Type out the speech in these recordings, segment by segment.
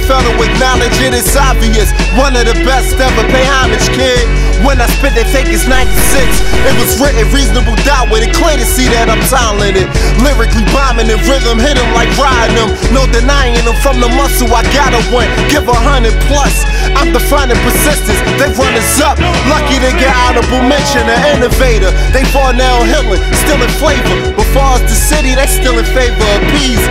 fail to acknowledge it, it's obvious. One of the best ever, pay homage, kid. When I spit that fake it's 96, it was written reasonable doubt with it clear to see that I'm talented. Lyrically bombing and rhythm hit 'em like riding them. No denying them from the muscle, I gotta win. Give a hundred plus. I'm defining persistence, they run us up. Lucky to get honorable mention, an innovator. They fall now healing, still in flavor. But far as the city, they still in favor of peace.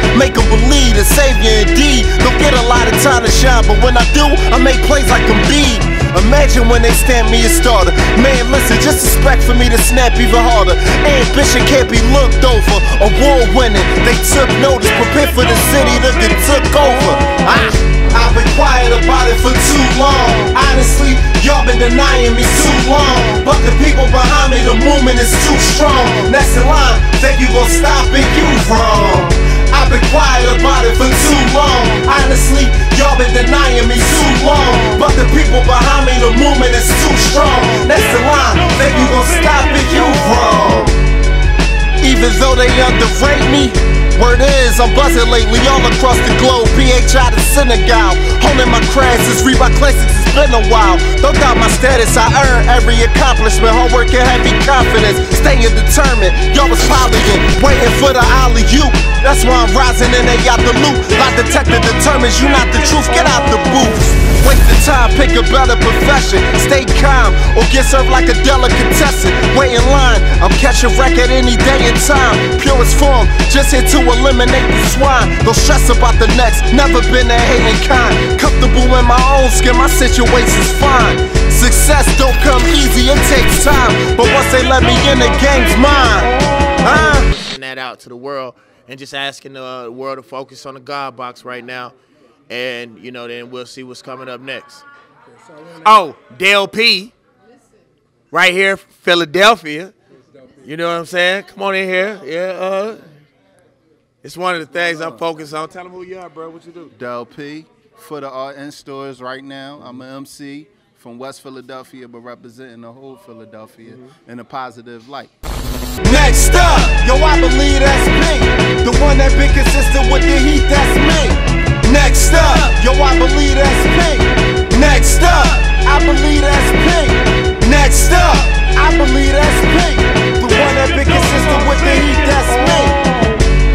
Time to shine, but when I do, I make plays like beat. Imagine when they stamp me a starter. Man, listen, just expect for me to snap even harder. Ambition can't be looked over. Award winning, they took notice. Prepare for the city to get took over. Ah, I've been quiet about it for too long. Honestly, y'all been denying me too long. But the people behind me, the movement is too strong. That's the line, think you gon' stop it, you wrong. Been quiet about it for too long. Honestly, y'all been denying me too long. But the people behind me, the movement is too strong. That's the line, think you gon' stop it, you wrong. Even though they underrate me, word is I'm buzzing lately all across the globe. PHI to Senegal, holding my crasses, Reebok classics. It's been a while. Don't doubt my status. I earn every accomplishment. Hard work and heavy confidence. Staying determined. Y'all was polying, waiting for the alley you. That's why I'm rising and they got the loot. Lie detector determines you not the truth. Get out the booth. Waste the time, pick a better profession. Stay calm or get served like a delicatessen. Wait in line, I'm catching record any day and time. Purest form, just here to eliminate the swine. Don't stress about the next, never been a hating kind. Comfortable in my own skin, my situation's fine. Success don't come easy, it takes time. But once they let me in, the game's mine. Huh? That out to the world and just asking the world to focus on the God box right now. And, you know, then we'll see what's coming up next. Oh, Dell-P. Right here, Philadelphia. You know what I'm saying? Come on in here. Yeah, uh, it's one of the things I'm focused on. Tell them who you are, bro. What you do? Dell-P for the art in stores right now. I'm an MC from West Philadelphia, but representing the whole Philadelphia in a positive light. Next up, yo, I believe that's me. The one that been consistent with the heat, that's me. Next up, yo, I believe that's me. Next up, I believe that's me. Next up, I believe that's me. The one that been consistent with the heat, that's me.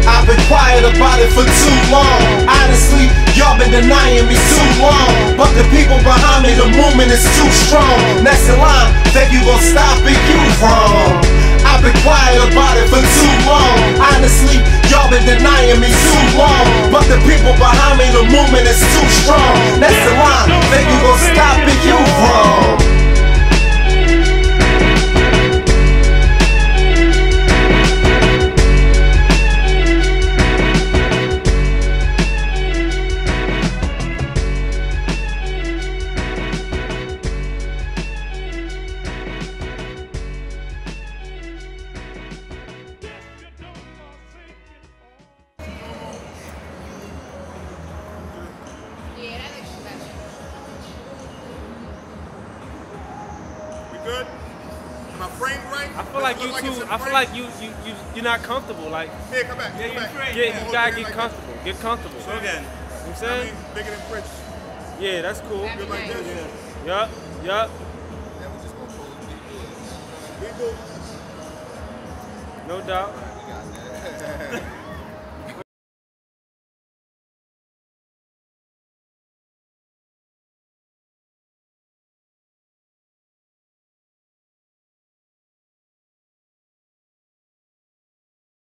I've been quiet about it for too long. Honestly, y'all been denying me too long. But the people behind me, the movement is too strong. That's the line, think you gon' stop it, you wrong. I've been quiet about it for too long. Honestly, y'all been denying me too long. But the people behind me, the movement is too strong. That's the line, think you gon' stop it, you wrong. Good? Am I framed right? I feel like you look too. in I feel like you you you you're not comfortable. Like Here, come back. come back. get, you gotta get like comfortable. Get comfortable. So again, You know what I'm I mean, bigger than Prince. Yeah, that's cool. Good like this. Yup, yup. Then we just gonna pull the people. People. No doubt.